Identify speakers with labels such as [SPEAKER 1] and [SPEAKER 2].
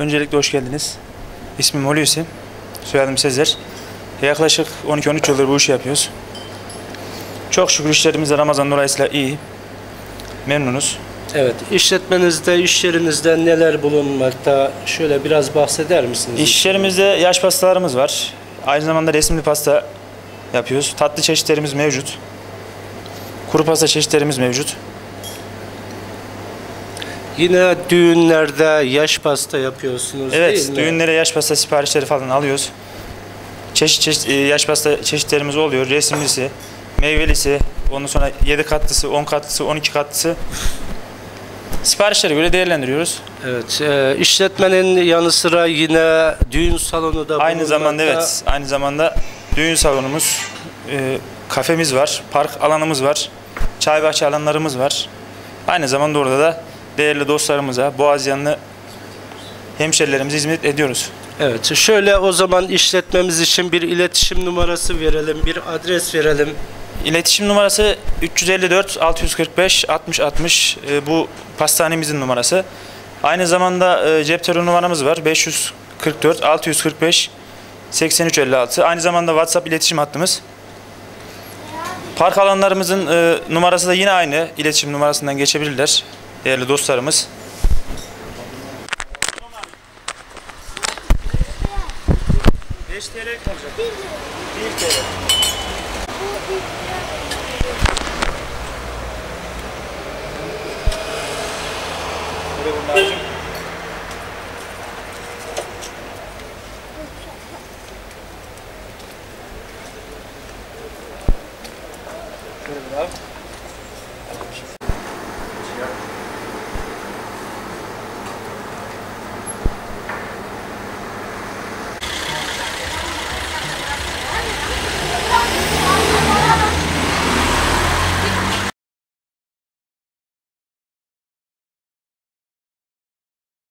[SPEAKER 1] Öncelikle hoş geldiniz. İsmim Hulusi. Soyadım Sezer. Yaklaşık 12-13 yıldır bu işi yapıyoruz. Çok şükür işlerimiz de Ramazan dolayısıyla iyi. Memnunuz.
[SPEAKER 2] Evet, işletmenizde, iş yerinizde neler bulunmakta? Şöyle biraz bahseder misiniz?
[SPEAKER 1] İş yerimizde yaş pastalarımız var. Aynı zamanda resimli pasta yapıyoruz. Tatlı çeşitlerimiz mevcut. Kuru pasta çeşitlerimiz mevcut.
[SPEAKER 2] Yine düğünlerde yaş pasta yapıyorsunuz
[SPEAKER 1] Evet,
[SPEAKER 2] değil mi?
[SPEAKER 1] düğünlere yaş pasta siparişleri falan alıyoruz. Çeşit çeşit e, yaş pasta çeşitlerimiz oluyor. Resimlisi, meyvelisi, ondan sonra 7 katlısı, 10 katlısı, 12 katlısı. Siparişlere göre değerlendiriyoruz.
[SPEAKER 2] Evet, e, işletmenin yanı sıra yine düğün salonu da
[SPEAKER 1] Aynı zamanda
[SPEAKER 2] bulunmakta.
[SPEAKER 1] evet, aynı zamanda düğün salonumuz, e, kafemiz var, park alanımız var, çay bahçe alanlarımız var. Aynı zamanda orada da değerli dostlarımıza, Boğazyanlı hemşerilerimize hizmet ediyoruz.
[SPEAKER 2] Evet, şöyle o zaman işletmemiz için bir iletişim numarası verelim, bir adres verelim.
[SPEAKER 1] İletişim numarası 354 645 60 60 e, bu pastanemizin numarası. Aynı zamanda e, cep telefonu numaramız var 544 645 83 56. Aynı zamanda WhatsApp iletişim hattımız. Park alanlarımızın e, numarası da yine aynı. İletişim numarasından geçebilirler değerli dostlarımız. Beş TL kalacak. 1 TL.